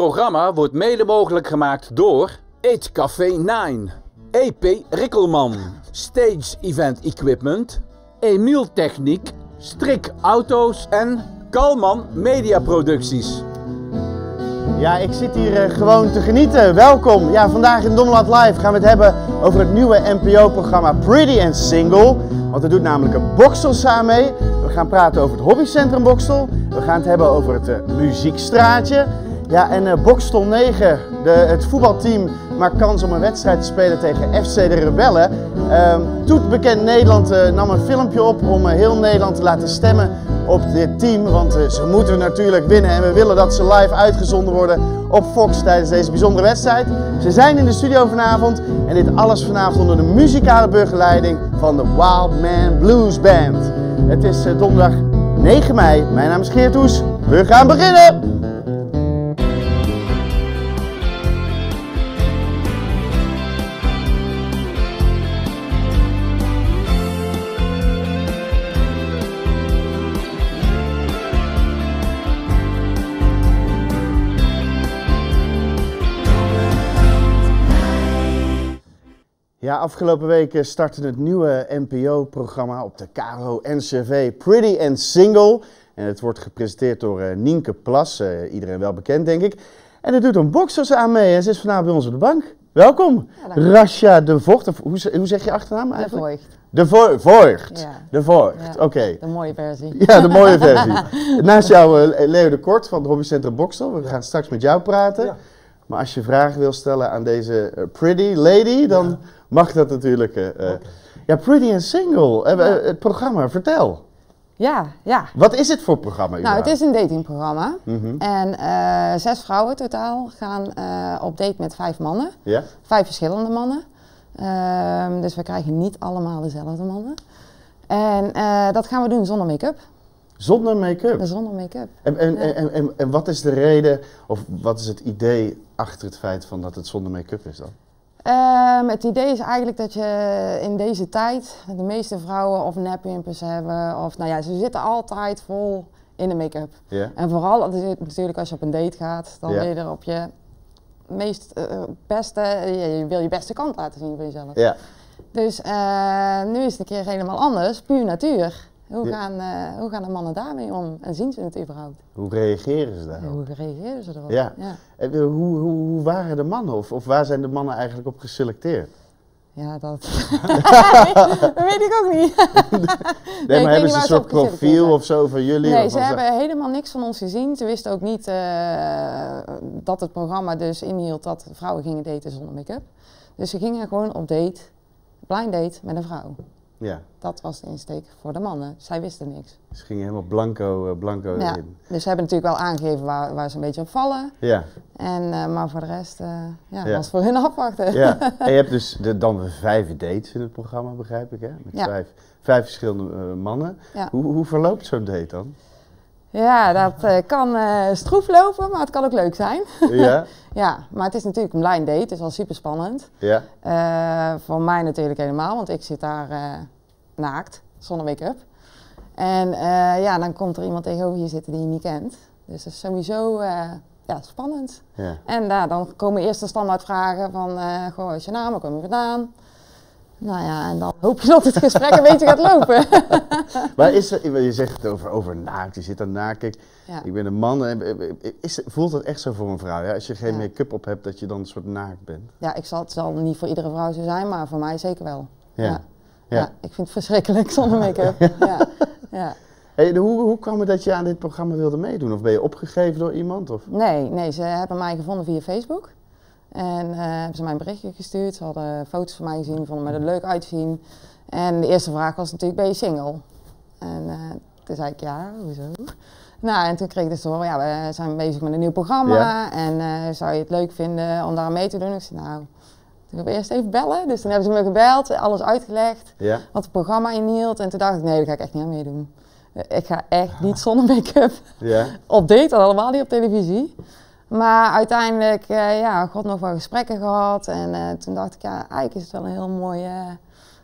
programma wordt mede mogelijk gemaakt door Eat Café 9, EP Rikkelman, Stage Event Equipment, Emiel Techniek, Strik Auto's en Kalman Media Producties. Ja, ik zit hier eh, gewoon te genieten. Welkom. Ja, vandaag in Dommeland Live gaan we het hebben over het nieuwe NPO-programma Pretty and Single. Want er doet namelijk een Boksel samen mee. We gaan praten over het hobbycentrum Boksel. We gaan het hebben over het eh, muziekstraatje. Ja, en eh Bokstel 9, de, het voetbalteam, maakt kans om een wedstrijd te spelen tegen FC de Rebellen. Ehm Toet Bekend Nederland eh, nam een filmpje op om eh, heel Nederland te laten stemmen op dit team. Want ze moeten natuurlijk winnen en we willen dat ze live uitgezonden worden op Fox tijdens deze bijzondere wedstrijd. Ze zijn in de studio vanavond en dit alles vanavond onder de muzikale begeleiding van de Wild Man Blues Band. Het is donderdag 9 mei. Mijn naam is Geert Hoes. We gaan beginnen! Ja, afgelopen weken startte het nieuwe NPO-programma op de KRO NCV Pretty and Single. En het wordt gepresenteerd door eh, Nienke Plas, eh, iedereen wel bekend denk ik. En er doet een boksers aan mee en ze is vanavond bij ons op de bank. Welkom. Rasha de Vocht. Of hoe, hoe zeg je achternaam De eigenlijk? Voigt. De Vo- Voigt. Ja. De Voigt, Ja. oké. De mooie versie. Ja, de mooie versie. Naast jou eh, Leo de Kort van het Hobbycentrum Boksel. We gaan straks met jou praten. Ja. Maar als je vragen wil stellen aan deze eh, pretty lady, dan mag dat natuurlijk. eh, eh. Ja, Pretty and Single, eh, het programma, vertel. Ja, ja. Wat is het voor programma Nou, het is een datingprogramma. Mhm. En zes vrouwen totaal gaan op date met vijf mannen. Ja? Vijf verschillende mannen. Ehm, dus we krijgen niet allemaal dezelfde mannen. En dat gaan we doen zonder make-up. Zonder make-up. Zonder make-up. En, en, Ja. en, en, en wat is de reden, of wat is het idee achter het feit van dat het zonder make-up is dan? Ehm, het idee is eigenlijk dat je in deze tijd de meeste vrouwen of neppimpers hebben. Of nou ja, ze zitten altijd vol in de make-up. En vooral natuurlijk als je op een date gaat, dan Ja. wil je er op je meest eh, beste, je, je wil je beste kant laten zien van jezelf. Ja. Dus eh, nu is het een keer helemaal anders, puur natuur. Hoe, Ja. gaan, eh, hoe gaan de mannen daarmee om? En zien ze het überhaupt? Hoe reageren ze daarop? Hoe reageren ze erop? Ja. ja. En, eh, hoe, hoe, hoe waren de mannen? Of, of waar zijn de mannen eigenlijk op geselecteerd? Ja, dat... dat weet ik ook niet. Nee, maar hebben ze een soort profiel of zo van jullie? Nee, ze hebben helemaal niks van ons gezien. Ze wisten ook niet eh, dat het programma dus inhield dat vrouwen gingen daten zonder make-up. Dus ze gingen gewoon op date, blind date met een vrouw. Ja, Dat was de insteek voor de mannen. Zij wisten niks. ze gingen helemaal blanco, eh, blanco Ja. in. Dus ze hebben natuurlijk wel aangegeven waar, waar ze een beetje op vallen. Ja, En, eh, maar voor de rest eh, ja, Ja. was voor hun afwachten. ja. en je hebt dus de, dan vijf dates in het programma, begrijp ik, hè? Met vijf, vijf verschillende mannen. Hoe, hoe verloopt zo'n date dan? Ja, dat eh, kan eh, stroef lopen, maar het kan ook leuk zijn. Ja, Ja, maar het is natuurlijk een blind date, dus al super spannend. ja, Eh, voor mij natuurlijk helemaal, want ik zit daar naakt, zonder make-up. En ja, dan komt er iemand tegenover je zitten die je niet kent. Dus dat is sowieso ja, spannend. ja. En ja, dan komen eerst de standaardvragen van, goh, wat is je naam, waar kom je vandaan? Nou ja, en dan hoop je dat het gesprek een beetje gaat lopen. Maar is er, je zegt het over, over naakt, je zit dan naakt. Ja. ik ben een man. Is, voelt dat echt zo voor een vrouw? Ja? Als je geen Ja. make-up op hebt, dat je dan een soort naakt bent? ja, ik zal, het zal niet voor iedere vrouw zo zijn, maar voor mij zeker wel. Ja. Ja, Ja. ja. ik vind het verschrikkelijk zonder make-up. ja. Ja. Hey, hoe, hoe kwam het dat je aan dit programma wilde meedoen? Of ben je opgegeven door iemand? Of? Nee, nee, ze hebben mij gevonden via Facebook. En eh, hebben ze mij een berichtje gestuurd. Ze hadden foto's van mij gezien, vonden mij er leuk uitzien. En de eerste vraag was natuurlijk, ben je single? En eh, toen zei ik, ja, hoezo? Nou, en toen kreeg ik dus horen, ja, we zijn bezig met een nieuw programma. Ja. En eh, zou je het leuk vinden om daar mee te doen? Ik zei, nou, toen we eerst even bellen. Dus toen hebben ze me gebeld, alles uitgelegd, Ja? wat het programma inhield. En toen dacht ik, nee, daar ga ik echt niet aan meedoen. Ik ga echt niet zonder make-up Ja? op date, al helemaal niet op televisie. Maar uiteindelijk, eh, ja, god nog wel gesprekken gehad. En eh, toen dacht ik, ja, eigenlijk is het wel een heel mooie,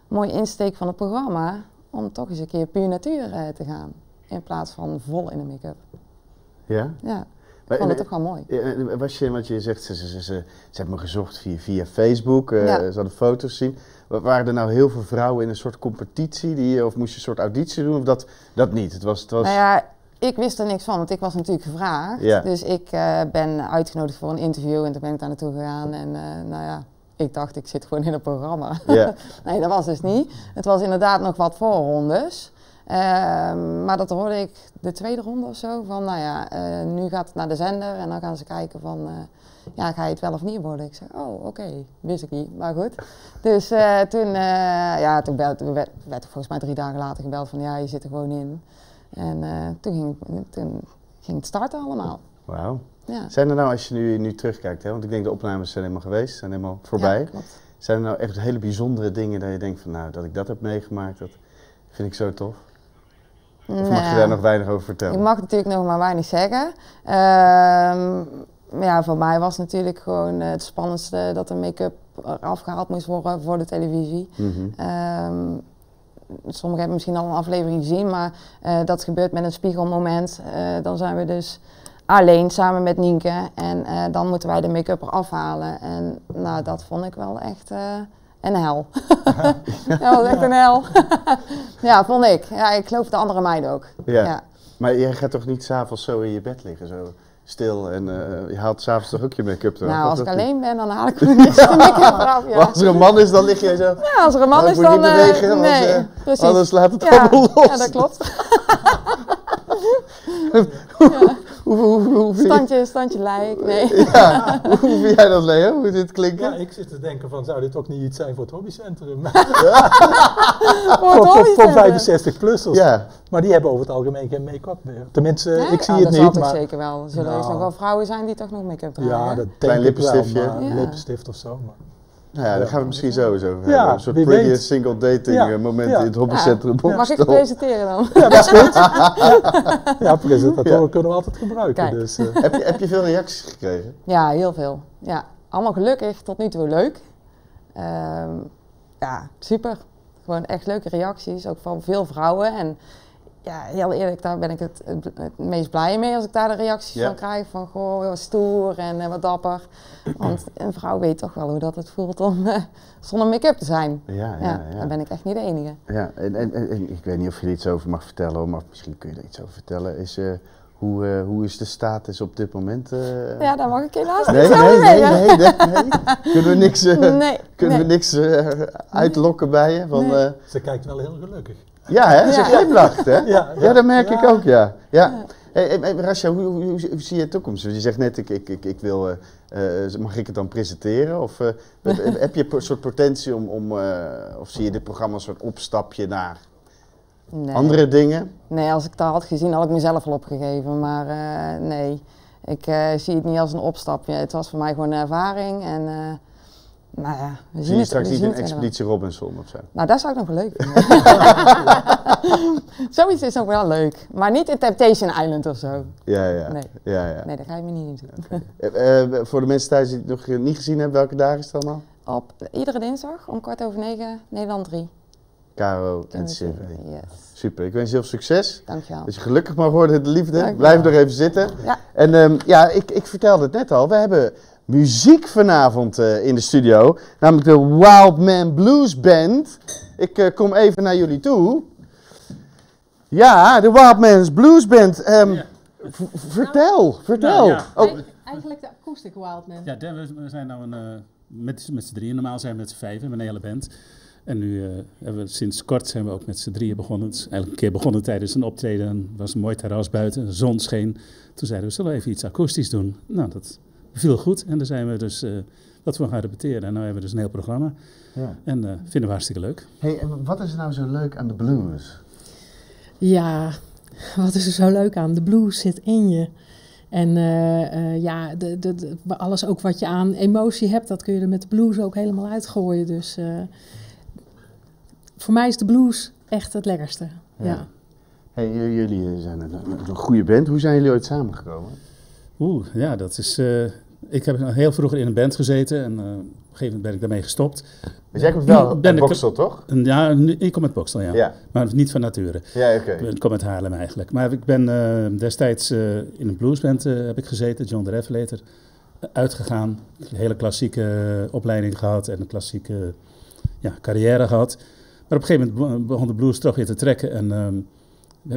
mooie insteek van het programma. Om toch eens een keer puur natuur eh, te gaan. In plaats van vol in de make-up. Ja? Ja. Ik vond het toch wel mooi. Eh, Was je, want je zegt, ze, ze, ze, ze, ze hebben me gezocht via, via Facebook, eh, Ja. ze hadden foto's zien. Wa- Waren er nou heel veel vrouwen in een soort competitie, die, of moest je een soort auditie doen, of dat, dat niet? Het was, het was, Nou ja, ik wist er niks van, want ik was natuurlijk gevraagd. Ja. Dus ik eh, ben uitgenodigd voor een interview en toen ben ik daar naartoe gegaan. En eh, nou ja, ik dacht, ik zit gewoon in een programma. ja. nee, dat was dus niet. Het was inderdaad nog wat voorrondes. Ehm, maar dat hoorde ik de tweede ronde of zo. Van nou ja, eh, nu gaat het naar de zender en dan gaan ze kijken van... ja, ga je het wel of niet worden? Ik zei, oh, oké, wist ik niet, maar goed. Dus toen, ja, toen werd, werd er volgens mij drie dagen later gebeld van, ja, je zit er gewoon in. En eh, toen, ging, toen ging het starten allemaal. Wauw. Ja. Zijn er nou, als je nu, nu terugkijkt, hè, want ik denk de opnames zijn helemaal geweest, zijn helemaal voorbij. Ja, klopt. Zijn er nou echt hele bijzondere dingen dat je denkt van, nou, dat ik dat heb meegemaakt, dat vind ik zo tof? Of mag je Nou, daar nog weinig over Ik vertellen? mag natuurlijk nog maar weinig zeggen. Ehm, maar ja, voor mij was natuurlijk gewoon eh, het spannendste dat de make-up eraf gehaald moest worden voor de televisie. Ehm, sommigen hebben misschien al een aflevering gezien, maar eh, dat gebeurt met een spiegelmoment. Eh, dan zijn we dus alleen samen met Nienke en eh, dan moeten wij de make-up eraf halen. En nou, dat vond ik wel echt een hel. dat was echt een hel. ja, vond ik. Ja, ik geloof de andere meiden ook. Ja. ja. Maar jij gaat toch niet s'avonds zo in je bed liggen, zo stil en eh, je haalt s'avonds toch ook je make-up eraf? Nou, als ik alleen ben, dan haal ik gewoon niks make-up eraf. Ja. Maar als er een man is, dan lig jij zo. Ja, als er een man is, dan... niet eh, bewegen, want, nee, eh, precies. Anders laat het ja, allemaal los. ja, dat klopt. Hoe, hoe, hoe, hoe, Standje, standje lijk, nee. ja, hoe vind jij dat, Leo? Hoe dit klinken? Ja, ik zit te denken van, zou dit ook niet iets zijn voor het hobbycentrum? Voor voor, voor, voor hobbycentrum. 65-plussers. Ja, Maar die hebben over het algemeen geen make-up meer. Tenminste, ik zie het dat zal niet, toch maar... zeker wel. Er zullen heus Nou. nog wel vrouwen zijn die toch nog make-up dragen. Ja, dat Klein denk wel, lippenstiftje. maar Ja. Een lippenstift of zo. Maar. Nou ja, daar gaan we misschien sowieso over Ja, hebben. Een soort pretty weet. single dating Ja, eh, moment ja. in het hobbycentrum Mag ik presenteren dan? Ja, dat is goed. ja, presentatoren Ja. kunnen we altijd gebruiken. Dus, eh, heb, je, heb je veel reacties gekregen? Ja, heel veel. Ja, allemaal gelukkig, tot nu toe leuk. Ehm, ja, super. Gewoon echt leuke reacties, ook van veel vrouwen. En ja, heel eerlijk, daar ben ik het, het, het meest blij mee als ik daar de reacties Ja. van krijg. Van goh, wat stoer en eh, wat dapper. Want een vrouw weet toch wel hoe dat het voelt om eh, zonder make-up te zijn. Ja, Ja, ja, ja. dan ben ik echt niet de enige. Ja, en, en, en, en ik weet niet of je er iets over mag vertellen, maar misschien kun je er iets over vertellen. Is, eh, hoe, eh, hoe is de status op dit moment? eh? Ja, daar mag ik helaas nee, niet nee, over nee, zeggen. nee, nee, nee. Kunnen we niks, Nee, kunnen nee. we niks uitlokken bij je? Van, Nee. eh, ze kijkt wel heel gelukkig. Ja, hè? Ze glimlacht, hè? Ja, dat merk ik ook, ja. ja. Hey, Rasha, hoe, hoe, hoe, hoe zie je de toekomst? Je zegt net, ik, ik, ik, ik wil, eh, eh, mag ik het dan presenteren? Of eh, heb- je een soort potentie om, om of zie je dit programma als een soort opstapje naar Nee. andere dingen? Nee, als ik dat had gezien, had ik mezelf al opgegeven. Maar nee, ik zie het niet als een opstapje. Het was voor mij gewoon een ervaring. En nou ja, we zien Zie je het. straks niet een. Expeditie Robinson of zo? Nou, dat zou ik nog wel leuk vinden. Zoiets is nog wel leuk. Maar niet in Temptation Island of zo. Ja, ja. Nee. ja, ja. Nee, dat ga je me niet in doen. Eh, eh, voor de mensen thuis die het nog niet gezien hebben, welke dagen is het allemaal? Op iedere dinsdag om kwart over negen, Nederland 3. Caro en CV. Yes, Super, ik wens je heel veel succes. dankjewel. Dat je gelukkig mag worden in de liefde. Blijf nog even zitten. Ja. En ehm, ja, ik, ik vertelde het net al. We hebben muziek vanavond eh, in de studio. Namelijk de Wild Man Blues Band. Ik eh, kom even naar jullie toe. Ja, de Wild Man's Blues Band. Ehm, vertel, vertel. Nou, ja. Oh, Eigen- Eigenlijk de acoustic Wildman. Ja, de- we zijn nou een, eh, met, met z'n drieën. Normaal zijn we met z'n vijven, met een hele band. En nu eh, hebben we sinds kort zijn we ook met z'n drieën begonnen. Het is eigenlijk een keer begonnen tijdens een optreden. Het was een mooi terras buiten, de zon scheen. Toen zeiden we, zullen we even iets akoestisch doen? Nou, dat viel goed. En dan zijn we dus eh, dat we gaan repeteren. En nu hebben we dus een heel programma. ja. En eh, vinden we hartstikke leuk. Hey, en wat is er nou zo leuk aan de blues? Ja, wat is er zo leuk aan? De blues zit in je. En eh, eh, ja, de, de, de- alles ook wat je aan emotie hebt, dat kun je er met de blues ook helemaal uitgooien. Dus eh, voor mij is de blues echt het lekkerste. Ja. Ja. Hey, jullie zijn een, een, goede band. Hoe zijn jullie ooit samengekomen? Oeh, ja, dat is eh, ik heb heel vroeger in een band gezeten en eh, op een gegeven moment ben ik daarmee gestopt. Dus jij komt wel Ben uit Boksel, toch? Ja, ik kom uit Bokstel, ja. Ja. Maar niet van nature. Ja, oké. Ik kom uit Haarlem eigenlijk. Maar ik ben eh, destijds eh, in een bluesband heb ik gezeten, John de Revelator. eh, Uitgegaan, een hele klassieke opleiding gehad en een klassieke ja, carrière gehad. Maar op een gegeven moment be- begon de blues toch weer te trekken en ehm,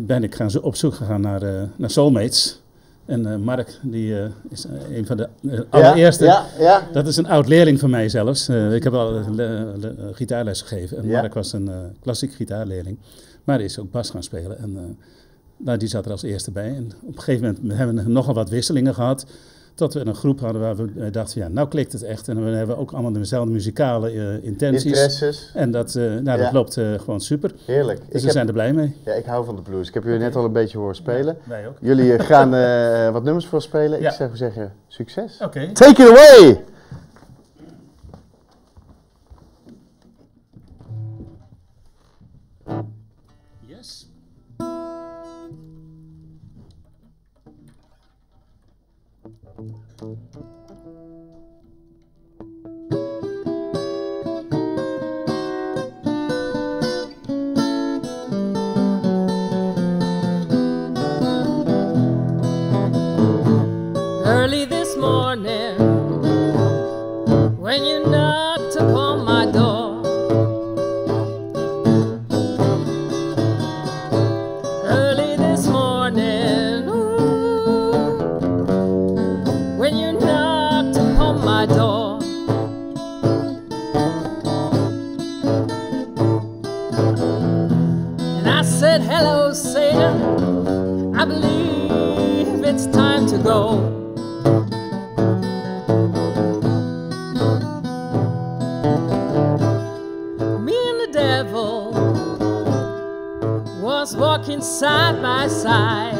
ben ik gaan op zoek gegaan naar, naar soulmates. En eh, Mark, die eh, is eh, een van de allereerste. Ja, ja. Dat is een oud leerling van mij zelfs. Ik heb al le- le- gitaarles gegeven. En. Mark was een klassiek gitaarleerling. Maar hij is ook bas gaan spelen. En nou, die zat er als eerste bij. En op een gegeven moment hebben we nogal wat wisselingen gehad. Tot we een groep hadden waar we eh, dachten, ja, nou klikt het echt. En we hebben ook allemaal dezelfde muzikale eh, intenties. Interesses. En dat, eh, nou, Ja. dat loopt gewoon super. Heerlijk. Dus Ik, we heb- zijn er blij mee. ja, ik hou van de blues. Ik heb jullie net al een beetje horen spelen. Wij ook. Jullie gaan wat nummers voor spelen. Ik zou zeggen, succes. Oké. Take it away! Walking side by side.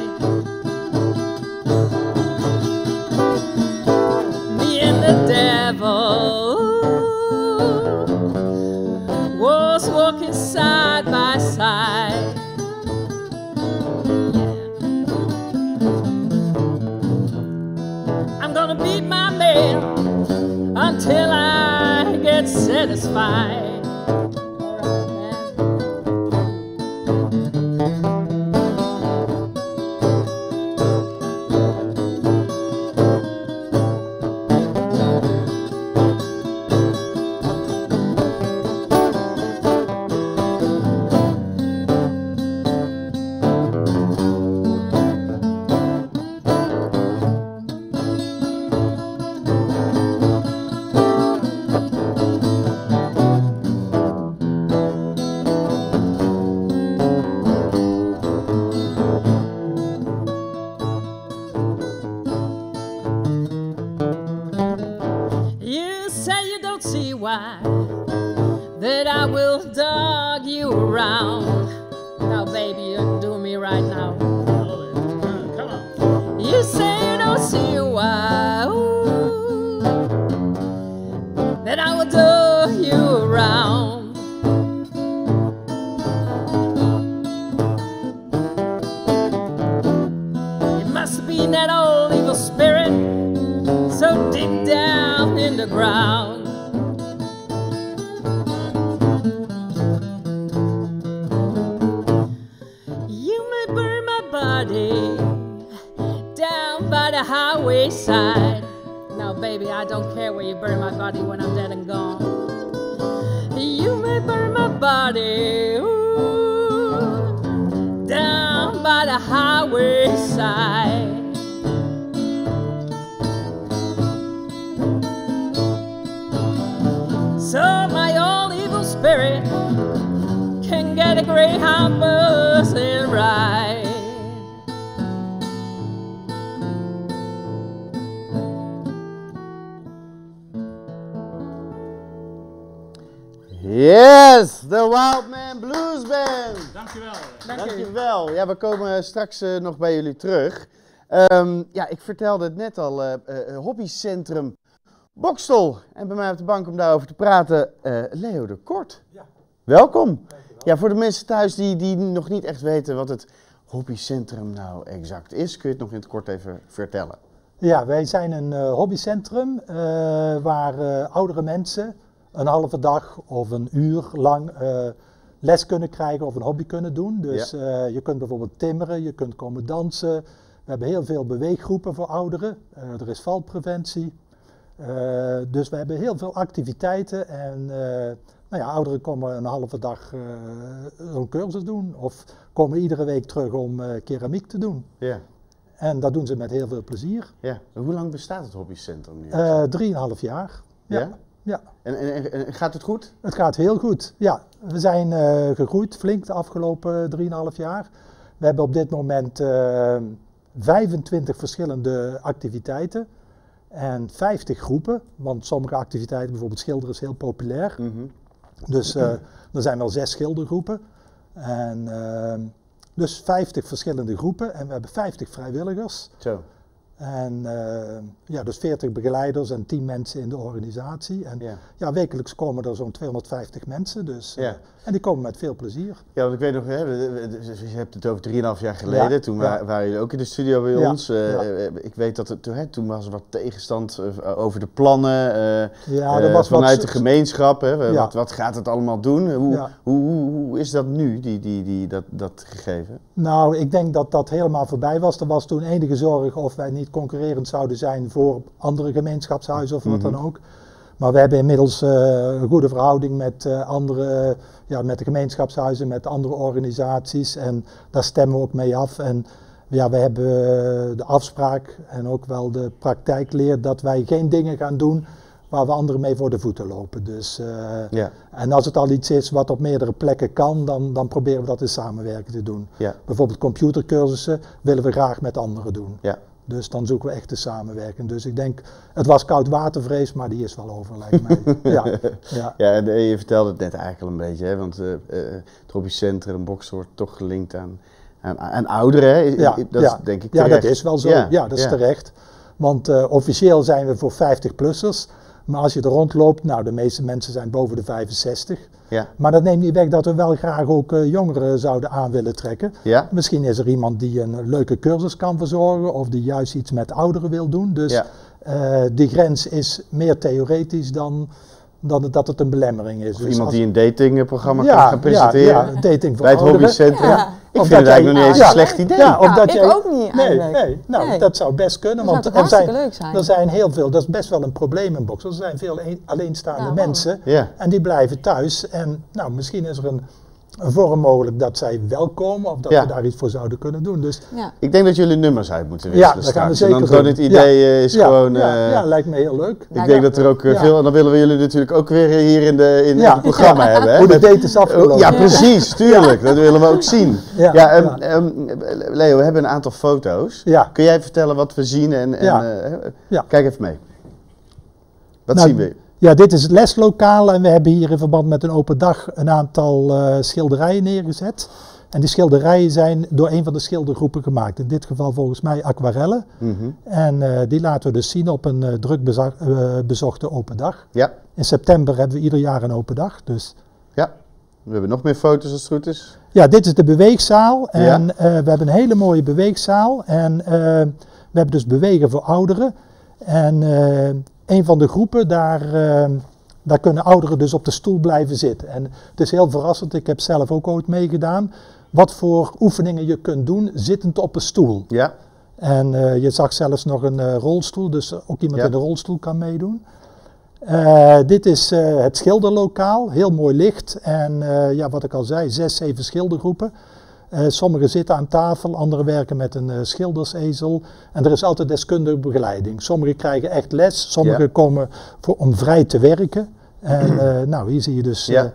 Me and the devil was walking side by side. I'm gonna beat my man until I get satisfied. Ground. You may burn my body down by the highway side. Now, baby, I don't care where you burn my body when I'm dead and gone. Ja, we komen straks eh, nog bij jullie terug. Ehm, ja, ik vertelde het net al, eh, hobbycentrum Bokstel. En bij mij op de bank om daarover te praten, Leo de Kort. Welkom. Ja, voor de mensen thuis die, die nog niet echt weten wat het hobbycentrum nou exact is, kun je het nog in het kort even vertellen. Ja, wij zijn een hobbycentrum waar oudere mensen een halve dag of een uur lang les kunnen krijgen of een hobby kunnen doen. Dus eh, je kunt bijvoorbeeld timmeren, je kunt komen dansen. We hebben heel veel beweeggroepen voor ouderen. Eh, er is valpreventie. Eh, dus we hebben heel veel activiteiten en nou ja, ouderen komen een halve dag een cursus doen of komen iedere week terug om keramiek te doen. Ja. En dat doen ze met heel veel plezier. ja. En hoe lang bestaat het hobbycentrum nu? Drieënhalf jaar. Ja. ja? Ja. En, en, en- gaat het goed? Het gaat heel goed. Ja, we zijn eh, gegroeid flink de afgelopen 3,5 jaar. We hebben op dit moment eh 25 verschillende activiteiten en 50 groepen. Want sommige activiteiten, bijvoorbeeld schilderen, is heel populair. Mhm. Dus eh, er zijn wel zes schildergroepen. En, dus 50 verschillende groepen en we hebben 50 vrijwilligers. Zo. En eh, ja, dus 40 begeleiders en 10 mensen in de organisatie. En Ja. ja, wekelijks komen er zo'n 250 mensen. Dus, eh, Ja. En die komen met veel plezier. Ja, want ik weet nog, hè, je hebt het over 3,5 jaar geleden. Ja, toen ja. wa- waren jullie ook in de studio bij ons. Eh, Ik weet dat het, toen, hè, toen was er wat tegenstand over de plannen. Ja, er was vanuit de gemeenschap. Hè, wat, wat gaat het allemaal doen? Hoe, hoe, hoe, hoe is dat nu, die, die, die, dat, dat gegeven? Nou, ik denk dat dat helemaal voorbij was. Er was toen enige zorg of wij niet concurrerend zouden zijn voor andere gemeenschapshuizen of wat Mhm. dan ook. Maar we hebben inmiddels eh, een goede verhouding met eh, andere, ja, met de gemeenschapshuizen, met andere organisaties. En daar stemmen we ook mee af. En ja, we hebben eh, de afspraak en ook wel de praktijk leert dat wij geen dingen gaan doen waar we anderen mee voor de voeten lopen. Dus, Ja. En als het al iets is wat op meerdere plekken kan, dan, dan proberen we dat in samenwerking te doen. Ja. Bijvoorbeeld computercursussen willen we graag met anderen doen. Ja. Dus dan zoeken we echt de samenwerking. Dus ik denk, het was koudwatervrees, maar die is wel over, lijkt mij. ja, ja. Ja, en eh, je vertelde het net eigenlijk al een beetje, hè, want eh, eh, het hobbycentrum en boksen wordt toch gelinkt aan, aan, aan ouderen. Hè? Ja, dat ja. is denk ik ja, terecht. dat is wel zo. Ja, Ja, dat is ja. terecht. Want eh, officieel zijn we voor 50-plussers. Maar als je er rondloopt, nou, de meeste mensen zijn boven de 65. Ja. Maar dat neemt niet weg dat we wel graag ook eh, jongeren zouden aan willen trekken. Ja. Misschien is er iemand die een leuke cursus kan verzorgen of die juist iets met ouderen wil doen. Dus Ja. eh, die grens is meer theoretisch dan, dan dat het een belemmering is. Of Dus iemand als- die een datingprogramma ja, kan gaan presenteren. Ja, ja, dating voor bij het ouderen. hobbycentrum. Ja. Ik Of vind het dat eigenlijk nog niet eens een slecht idee. Ja, of Nou, dat ik jij, ook niet nee, eigenlijk. nee, nou, Nee. dat zou best kunnen. Dat Want zou er zijn, leuk zijn? er zijn heel veel, dat is best wel een probleem in boksen. Er zijn veel een- alleenstaande mensen Ja. en die blijven thuis. En nou, misschien is er een vorm mogelijk dat zij wel komen of dat Ja. we daar iets voor zouden kunnen doen. Dus Ja. Ik denk dat jullie nummers uit moeten Ja, wisselen dat gaan we straks. En dan zeker gewoon doen. het idee eh, is ja, gewoon... ja, eh, ja, lijkt me heel leuk. ik denk dat er ook eh, Ja. veel... En dan willen we jullie natuurlijk ook weer hier in, de, in Ja. het programma hebben. Hè? Hoe de date is afgelopen. Ja, precies, tuurlijk. Dat willen we ook zien. Ja, Ja, ehm, ja. ehm, Leo, we hebben een aantal foto's. Ja. Kun jij vertellen wat we zien? En, en, Ja. eh, Ja. Kijk even mee. Wat Nou, zien we? Ja, dit is het leslokaal en we hebben hier in verband met een open dag een aantal eh, schilderijen neergezet. En die schilderijen zijn door een van de schildergroepen gemaakt. In dit geval volgens mij aquarellen. Mhm. En eh, die laten we dus zien op een eh, druk bezochte open dag. Ja, In september hebben we ieder jaar een open dag. Dus ja. We hebben nog meer foto's als het goed is. ja, dit is de beweegzaal. En Ja. we hebben een hele mooie beweegzaal. En we hebben dus bewegen voor ouderen. En een van de groepen, daar, eh, daar kunnen ouderen dus op de stoel blijven zitten. En het is heel verrassend, ik heb zelf ook ooit meegedaan. Wat voor oefeningen je kunt doen zittend op een stoel. Ja, En eh, je zag zelfs nog een eh, rolstoel, dus ook iemand Ja. in de rolstoel kan meedoen. Eh, dit is het schilderlokaal, heel mooi licht. En ja, wat ik al zei, zes, zeven schildergroepen. Eh sommigen zitten aan tafel, anderen werken met een eh, schildersezel. En er is altijd deskundige begeleiding. Sommigen krijgen echt les, sommigen Ja. komen voor, om vrij te werken. En eh, nou, hier zie je dus... Ja.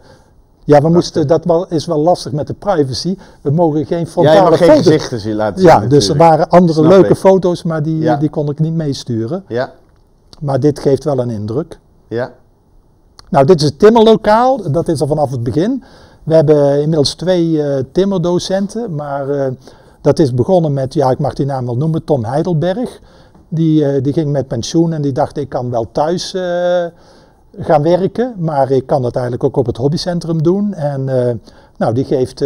ja, we moesten, dat wel, is wel lastig met de privacy. We mogen geen frontale mag geen gezichten zien laten zien ja, dus er waren andere Snap leuke ik. foto's, maar die, Ja. die kon ik niet meesturen. Ja, Maar dit geeft wel een indruk. ja, Nou, dit is het timmerlokaal. Dat is er vanaf het begin. We hebben inmiddels twee eh, timmerdocenten, maar eh, dat is begonnen met, ja, ik mag die naam wel noemen, Tom Heidelberg. Die, eh, die ging met pensioen en die dacht, ik kan wel thuis gaan werken, maar ik kan dat eigenlijk ook op het hobbycentrum doen. En nou, die geeft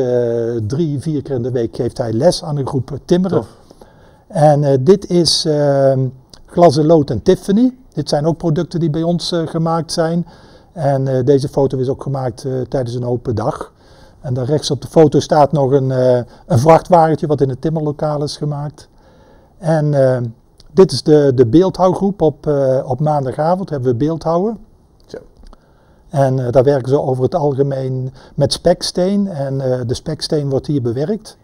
drie, vier keer in de week geeft hij les aan een groep timmeren. Tof. En dit is ehm, Glas en Lood en Tiffany. Dit zijn ook producten die bij ons gemaakt zijn. En eh, deze foto is ook gemaakt eh, tijdens een open dag. En daar rechts op de foto staat nog een, eh, een vrachtwagentje wat in het timmerlokaal is gemaakt. En dit is de, de beeldhouwgroep op, op maandagavond. Hebben we beeldhouwen. Zo. En daar werken ze over het algemeen met speksteen. En de speksteen wordt hier bewerkt.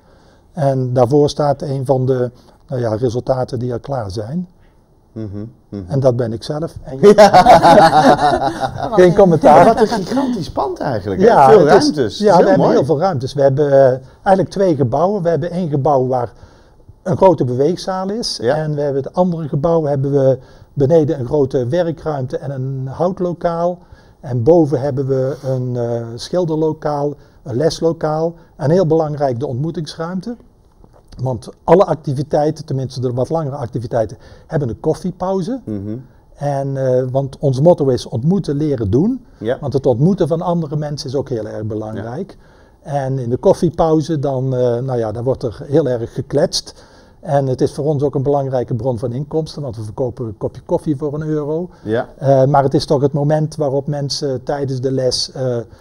En daarvoor staat een van de nou ja, resultaten die al klaar zijn. Mhm, mhm. En dat ben ik zelf. En? Geen commentaar. Wat een gigantisch pand eigenlijk. Ja, Veel is- ruimtes. ja, is we heel hebben heel veel ruimtes. We hebben eh, eigenlijk twee gebouwen. We hebben één gebouw waar een grote beweegzaal is. Ja. En we hebben het andere gebouw hebben we beneden een grote werkruimte en een houtlokaal. En boven hebben we een eh, schilderlokaal, een leslokaal en heel belangrijk de ontmoetingsruimte. Want alle activiteiten, tenminste de wat langere activiteiten, hebben een koffiepauze. Mhm. En, eh, want ons motto is ontmoeten, leren, doen. Ja. Want het ontmoeten van andere mensen is ook heel erg belangrijk. En in de koffiepauze, dan, eh, nou ja, dan wordt er heel erg gekletst. En het is voor ons ook een belangrijke bron van inkomsten, want we verkopen een kopje koffie voor een euro. Ja. Eh, maar het is toch het moment waarop mensen tijdens de les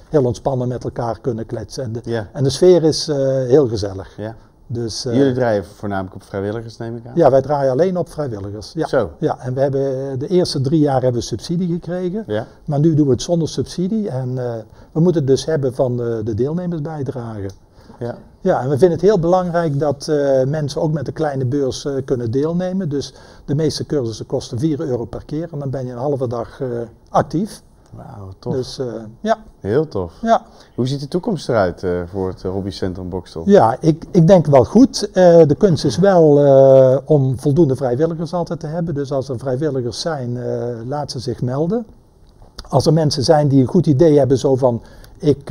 heel ontspannen met elkaar kunnen kletsen. En de, Ja. en de sfeer is heel gezellig. ja. Dus, eh, Jullie draaien voornamelijk op vrijwilligers, neem ik aan. ja, wij draaien alleen op vrijwilligers. Ja. Zo. Ja, en we hebben de eerste drie jaar hebben we subsidie gekregen. Ja. Maar nu doen we het zonder subsidie. En eh, we moeten het dus hebben van de, de deelnemers bijdragen. Ja. Ja, en we vinden het heel belangrijk dat eh, mensen ook met een kleine beurs eh, kunnen deelnemen. Dus de meeste cursussen kosten 4 euro per keer. En dan ben je een halve dag eh, actief. Wauw, tof. Dus eh, ja, Heel tof. ja. Hoe ziet de toekomst eruit eh, voor het eh, hobbycentrum Bokstel? Ja, ik, ik denk wel goed. De kunst is wel om voldoende vrijwilligers altijd te hebben. Dus als er vrijwilligers zijn, laat ze zich melden. Als er mensen zijn die een goed idee hebben, zo van ik,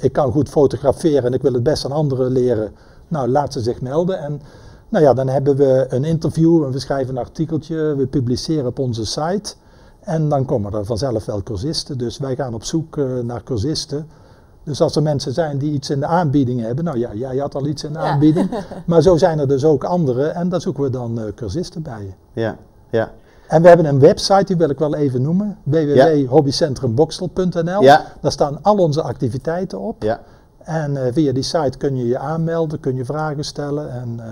ik kan goed fotograferen en ik wil het best aan anderen leren. Nou, laat ze zich melden. En nou ja, dan hebben we een interview en we schrijven een artikeltje, we publiceren op onze site. En dan komen er vanzelf wel cursisten. Dus wij gaan op zoek eh, naar cursisten. Dus als er mensen zijn die iets in de aanbieding hebben, nou ja, jij had al iets in de Ja. aanbieding, maar zo zijn er dus ook anderen en daar zoeken we dan eh, cursisten bij. Ja. Ja. En we hebben een website, die wil ik wel even noemen, www.hobbycentrumbokstel.nl. Ja. Daar staan al onze activiteiten op. Ja. En eh, via die site kun je je aanmelden, kun je vragen stellen en eh,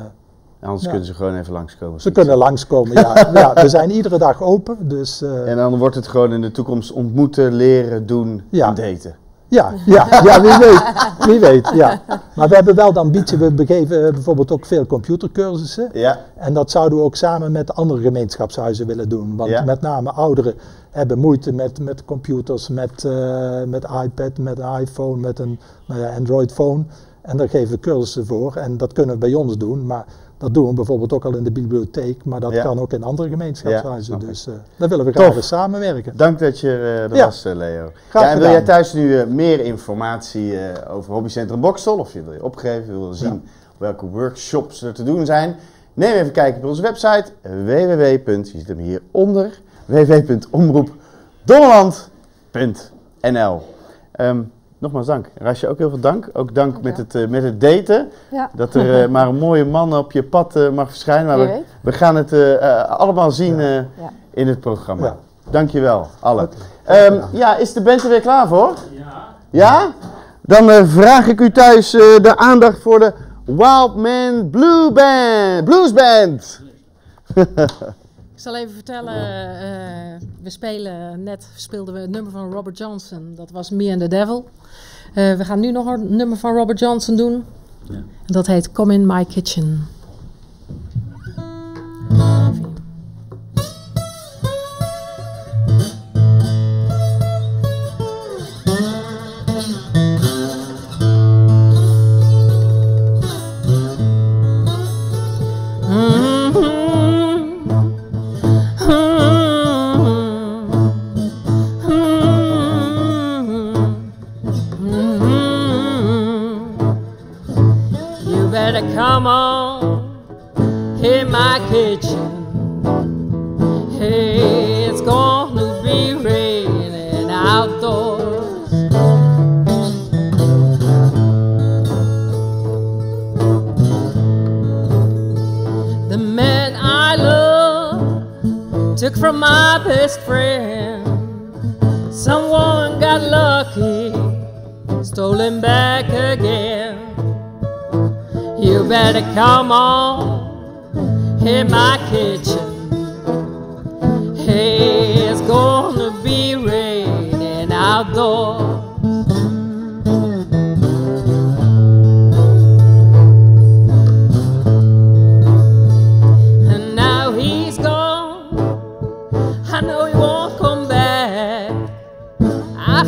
Anders Ja. kunnen ze gewoon even langskomen. ze kunnen langskomen. Ja. ja, we zijn iedere dag open, dus eh, En dan wordt het gewoon in de toekomst ontmoeten, leren, doen Ja. en daten. Ja, ja, ja, wie weet. Wie weet, ja. Maar we hebben wel de ambitie, we begeven eh, bijvoorbeeld ook veel computercursussen. Ja. En dat zouden we ook samen met andere gemeenschapshuizen willen doen. Want Ja. met name ouderen hebben moeite met, met computers, met, eh, met iPad, met een iPhone, met een nou ja, Android phone. En daar geven we cursussen voor. En dat kunnen we bij ons doen. Maar dat doen we bijvoorbeeld ook al in de bibliotheek. Maar dat Ja. kan ook in andere gemeenschapshuizen. dus eh, daar willen we Tof. graag weer samenwerken. Dank dat je eh, er Ja. was, eh, Leo. Graag ja, en wil jij thuis nu meer informatie over Hobbycentrum Bokstel, of je wil je opgeven, wil zien welke workshops er te doen zijn, neem even kijkje op onze website www. Je ziet hem hieronder www.omroepdolleland.nl Ehm Nogmaals dank. Rasje, ook heel veel dank. Ook dank met het, eh, met het daten. Ja. Dat er eh, maar een mooie man op je pad eh, mag verschijnen. Maar we, gaan het allemaal zien eh, Ja. in het programma. Ja. Dankjewel, alle. Ehm, ja, is de band er weer klaar voor? Ja. Ja? Dan vraag ik u thuis eh, de aandacht voor de Wild Man Blue Band, Blues Band. Ik zal even vertellen, eh, we spelen, net speelden we het nummer van Robert Johnson, dat was Me and the Devil. Eh, we gaan nu nog een nummer van Robert Johnson doen. Ja. Dat heet Come in My Kitchen.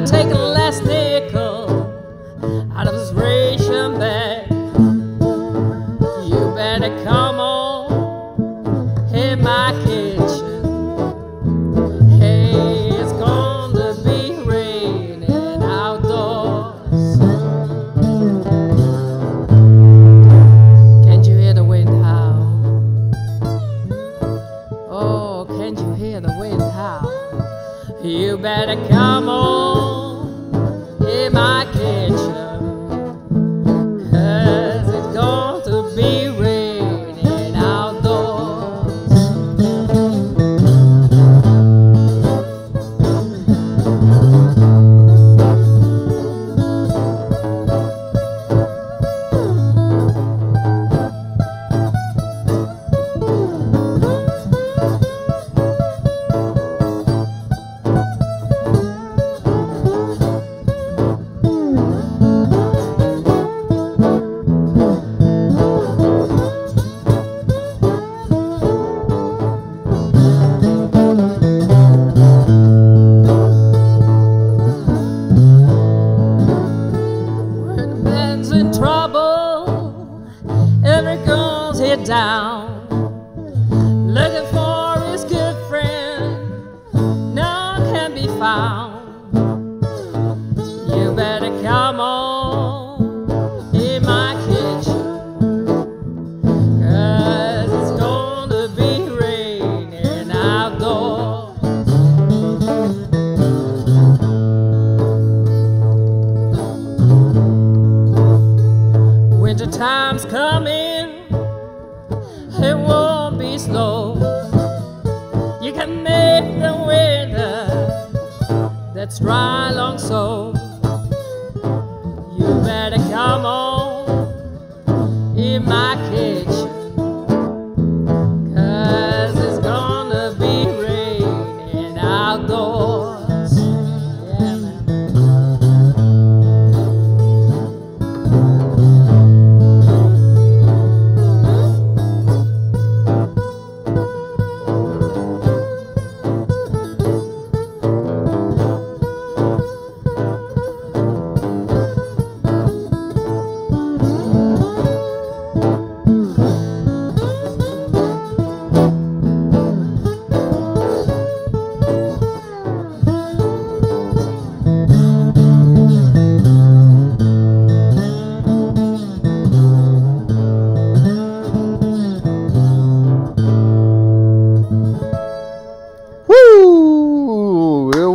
Take a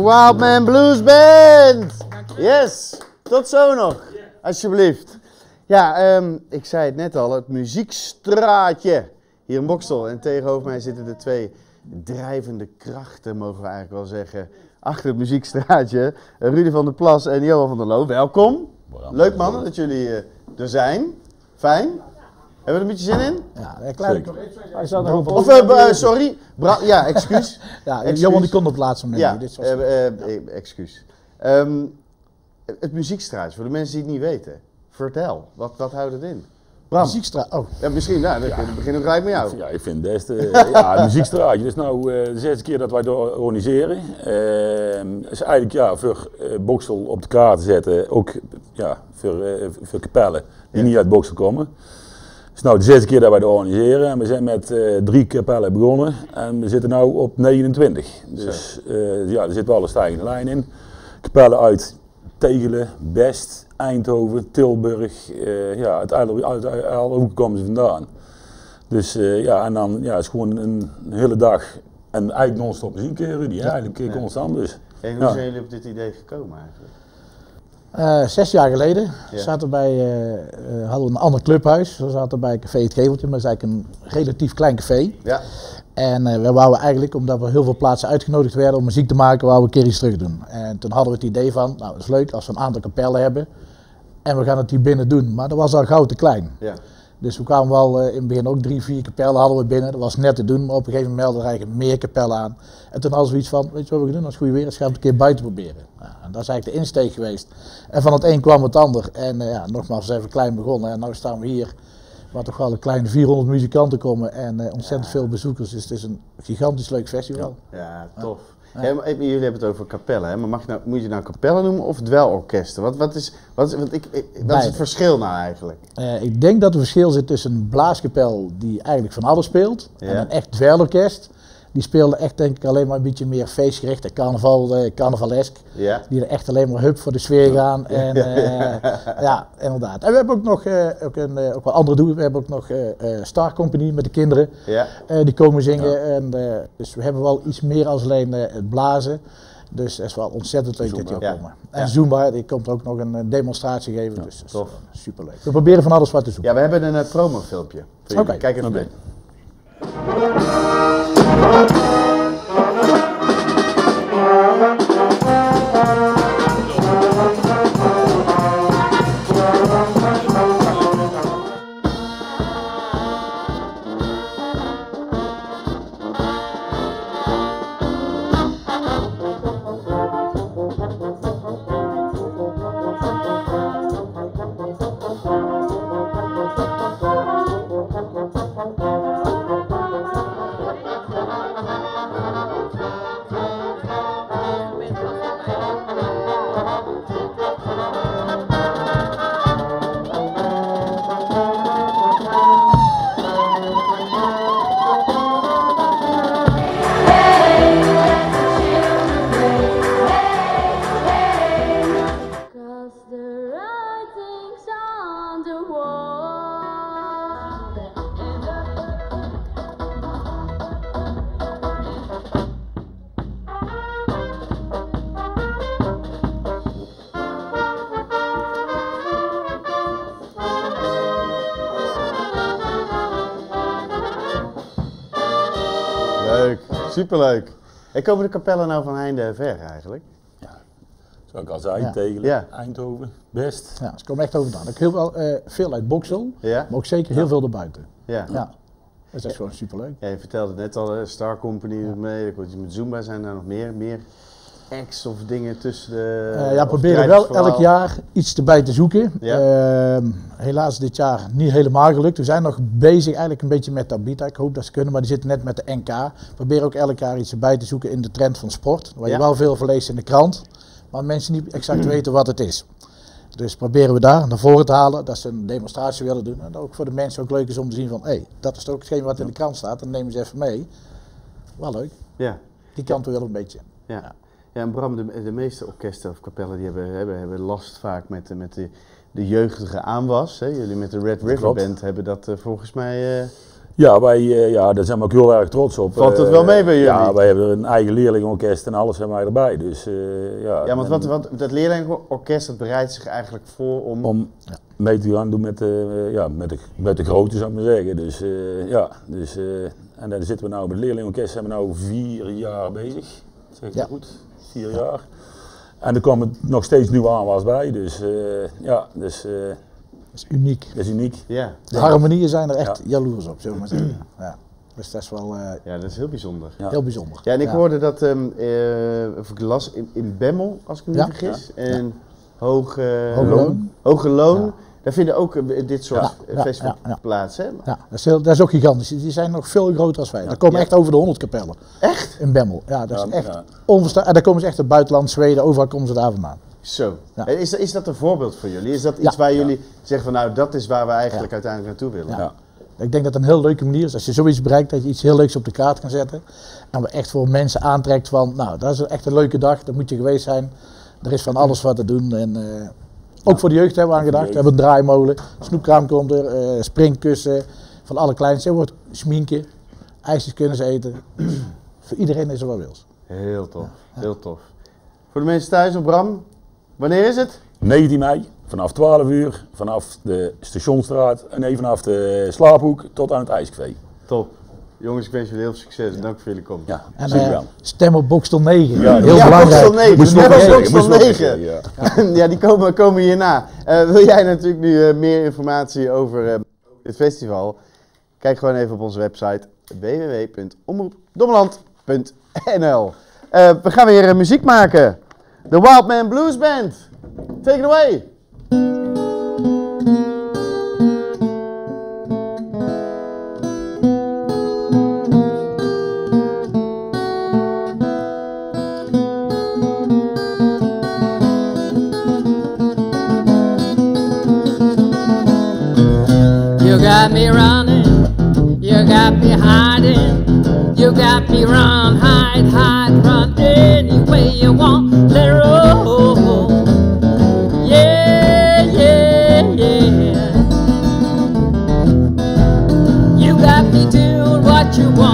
Wildman Blues Band! Yes! Tot zo nog, alsjeblieft. Ja, ehm, ik zei het net al, het muziekstraatje hier in Bokstel. En tegenover mij zitten de twee drijvende krachten, mogen we eigenlijk wel zeggen, achter het muziekstraatje. Rudy van der Plas en Johan van der Loo, welkom. Leuk mannen dat jullie eh, er zijn. Fijn. Hebben we er een beetje zin in? Ja, een kleine... Hij er Of, eh, b- eh, sorry, Bra- ja, excuus. Ja, Excuus. Johan die kon op het laatste moment Ja, dus was- eh, eh, eh, excuus. Ehm, het muziekstraatje, voor de mensen die het niet weten. Vertel, wat, wat houdt het in? Bram, Muziekstraat, oh. ja, misschien, nou, dan beginnen we gelijk met jou. Ja, ik vind het best. eh, ja, het muziekstraatje. Is nou eh, de zesde keer dat wij het organiseren. Het is eigenlijk ja, voor eh Boksel op de kaart te zetten. Ook ja, voor, eh, voor kapellen die niet uit Boksel komen. Het is nou de zesde keer dat wij het organiseren. En we zijn met eh, drie kapellen begonnen. En we zitten nu op 29. Dus eh, ja, er zit wel een stijgende lijn in. Kapellen uit Tegelen, Best, Eindhoven, Tilburg. eh, ja, uit alle, hoeken komen ze vandaan. Dus ja, en dan ja, is gewoon een, hele dag en eigenlijk non-stop muziek, Rudy. Ja, eigenlijk constant dus. En hoe Ja. zijn jullie op dit idee gekomen eigenlijk? Eh, zes jaar geleden Ja. zaten bij, eh, eh, hadden we een ander clubhuis. We zaten bij Café Het Geveltje, maar dat is eigenlijk een relatief klein café. Ja, En we wouden eigenlijk, omdat we heel veel plaatsen uitgenodigd werden om muziek te maken, wouden we een keer iets terug doen. En toen hadden we het idee van, nou dat is leuk als we een aantal kapellen hebben. En we gaan het hier binnen doen. Maar dat was al gauw te klein. Ja. Dus we kwamen wel eh, in het begin ook drie, vier kapellen hadden we binnen. Dat was net te doen, maar op een gegeven moment melden er eigenlijk meer kapellen aan. En toen hadden we iets van, weet je wat we gaan doen als het goed weer is, gaan we het een keer buiten proberen. Nou, en dat is eigenlijk de insteek geweest. En van het een kwam het ander. En eh, ja, nogmaals, we zijn klein begonnen en nu staan we hier. Waar toch wel een kleine 400 muzikanten komen en eh, ontzettend veel bezoekers. Dus het is een gigantisch leuk festival. Ja, tof. Maar jullie hebben het over kapellen, hè? maar mag je nou, moet je nou kapellen noemen of dwelorkesten? Wat, wat, is, wat, is, want ik, ik- wat is het verschil nou eigenlijk? Eh, ik denk dat er verschil zit tussen een blaaskapel die eigenlijk van alles speelt en een echt dweilorkest. Die speelde echt denk ik alleen maar een beetje meer feestgericht en carnaval, eh, carnavalesk. Ja. Die er echt alleen maar hup voor de sfeer gaan. En, eh, ja, inderdaad. En we hebben ook nog eh, ook een, eh, ook wel andere doelen. We hebben ook nog eh, eh, Star Company met de kinderen. Ja. Eh, die komen zingen. En, eh, dus we hebben wel iets meer als alleen eh, het blazen. Dus het is wel ontzettend leuk dat die ook Ja. komen. En Ja. Zumba, die komt ook nog een demonstratie geven. dus dat is tof. superleuk. We proberen van alles wat te zoeken. Ja, we hebben een uh, promofilmpje. Oké. Kijk even Oké. mee. Superleuk. En komen de kapellen nou van heinde en ver eigenlijk? Zoals ik al zei, Ja. Tegelen, Ja. Eindhoven, Best. Ja, ze komen echt overdaan. Ik heel wel, eh, veel uit Boksel, Ja? maar ook zeker heel veel erbuiten. Ja. Ja. Dus dat is gewoon superleuk. Ja, je vertelde net al, hè, Star Company mee, je met Zumba, zijn daar nog meer, meer of dingen tussen de... Eh, ja, proberen wel elk jaar iets erbij te zoeken. Ja. Ehm, helaas dit jaar niet helemaal gelukt. We zijn nog bezig eigenlijk een beetje met Tabita. Ik hoop dat ze kunnen, maar die zitten net met de NK. We proberen ook elk jaar iets erbij te zoeken in de trend van sport. Waar Ja. je wel veel van leest in de krant, maar mensen niet exact weten wat het is. Dus proberen we daar naar voren te halen, dat ze een demonstratie willen doen. En dat ook voor de mensen ook leuk is om te zien van, hé, hey, dat is toch hetgeen wat in de krant staat. Dan nemen ze even mee. Wel leuk. Ja. Die kant wel een beetje. Ja. Ja, en Bram, de, de meeste orkesten of kapellen die hebben, hebben, hebben last vaak met, de- met de, de jeugdige aanwas. Hè? Jullie met de Red River Klopt. Band hebben dat eh, volgens mij... eh, Ja, wij, eh, ja, daar zijn we ook heel erg trots op. Valt het Eh, wel mee bij jullie? Ja, wij hebben een eigen leerlingenorkest en alles hebben wij erbij. Dus, eh, ja, ja, want wat, wat, dat leerlingorkest dat bereidt zich eigenlijk voor om... Om mee te gaan doen met, eh, ja, met, de, met de grote, zou ik maar zeggen. Dus eh, ja, dus, eh, en dan zitten we nou met het leerlingenorkest, zijn we nou vier jaar bezig. Zeg ik Ja. goed? Vier jaar. En er komen nog steeds nieuwe aanwas bij, dus eh, ja, dus, eh, Dat is uniek. dat is uniek. Ja. De harmonieën zijn er echt Ja. jaloers op, zullen we maar zeggen. Ja. Dus dat is wel eh, ja, dat is heel bijzonder. Ja. heel bijzonder. Ja, en ik Ja. hoorde dat, ehm eh, of ik las in, in Bemmel, als ik me niet Ja. vergis, en Hoge, Hoge Loon. Hoge Loon. Daar vinden ook eh, dit soort Ja, eh, festivals ja, ja. plaats, hè? Ja, dat is, heel, dat is ook gigantisch. Die zijn nog veel groter als wij. Daar komen echt over de 100 kapellen. Echt? In Bemmel. Ja, dat is echt onverstaanbaar. En daar komen ze echt uit het buitenland, Zweden, overal komen ze daar vandaan. Zo. En is, dat- is dat een voorbeeld voor jullie? Is dat iets waar jullie zeggen van nou, dat is waar we eigenlijk uiteindelijk naartoe willen? Ja. Ik denk dat het een heel leuke manier is als je zoiets bereikt, dat je iets heel leuks op de kaart kan zetten. En we echt voor mensen aantrekt van, nou, dat is echt een leuke dag, daar moet je geweest zijn. Er is van alles wat te doen. En, eh, ook voor de jeugd hebben we aan gedacht. We hebben een draaimolen, snoepkraam komt er, eh, springkussen, van alle kleintjes. Er wordt sminken, ijsjes kunnen ze eten. voor iedereen is er wat wils. Heel tof, heel tof. Voor de mensen thuis op Bram, wanneer is het? 19 mei, vanaf 12 uur, vanaf de Stationstraat en even vanaf de Slaaphoek tot aan het IJscafé. Top. Jongens, ik wens jullie heel veel succes en dank voor jullie komst. Ja, En eh, wel. stem op Bokstel 9. Ja, Heel ja, belangrijk. Bokstel 9. Moest nog Net als even Bokstel zeggen, moest nog 9. even zeggen, ja, die komen, komen hierna. Eh, wil jij natuurlijk nu eh, meer informatie over eh, het festival? Kijk gewoon even op onze website www.omroepdommeland.nl Eh, We gaan weer muziek maken. De Wildman Blues Band. Take it away. Got me running, you got me hiding, you got me run, hide, hide, run any way you want. It. Yeah, yeah, yeah. You got me doing what you want,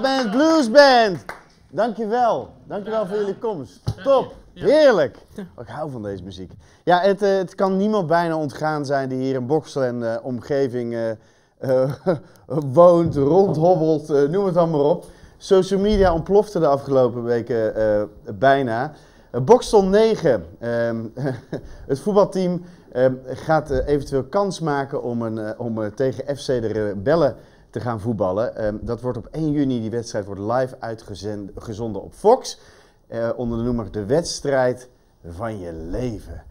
Band Blues Band. Dankjewel. Dankjewel voor jullie komst. Top. Heerlijk. Ik hou van deze muziek. Ja, het, eh, het kan niemand bijna ontgaan zijn die hier in Boksel en eh, omgeving eh, woont, rondhobbelt, noem het allemaal op. Social media ontplofte de afgelopen weken bijna. Boksel 9, ehm, het voetbalteam ehm, gaat eventueel kans maken om, een, om tegen FC de Rebellen te gaan voetballen. Ehm, dat wordt op 1 juni, die wedstrijd wordt live uitgezonden op Fox. eh, onder de noemer De Wedstrijd van Je Leven.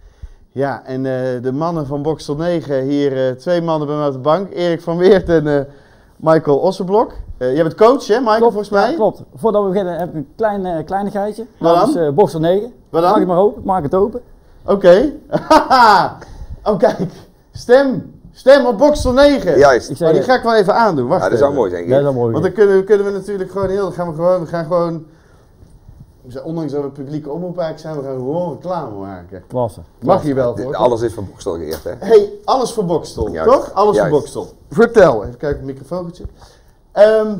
Ja, en eh, de mannen van Boksel 9, hier eh, twee mannen bij mij op de bank. Erik van Weert en Michael Ossenblok. Jij bent coach hè, Michael, volgens mij? Ja, klopt. Voordat we beginnen heb ik een klein kleinigheidje. Wat dan? Boksel 9. Wat dan? Maak het maar open. Maak het open. Oké. oh, kijk. Stem. Stem op Boksel 9. Juist. Ik zeg, Oh, die ga ik wel even aandoen. Wacht Ja, dat zou even. mooi zijn. Dat is wel mooi. Want dan kunnen, we- kunnen we natuurlijk gewoon heel... Dan gaan we gewoon... We gaan gewoon we zijn- ondanks dat we publieke omroep eigenlijk zijn, we gaan gewoon reclame maken. Klasse. Mag je wel, Dit- voor. Alles is van Bokstel geëerd, hè? Hey, alles voor Bokstel, Juist. toch? Alles Juist. voor Bokstel. Vertel. Even kijken op het microfoontje. Ehm,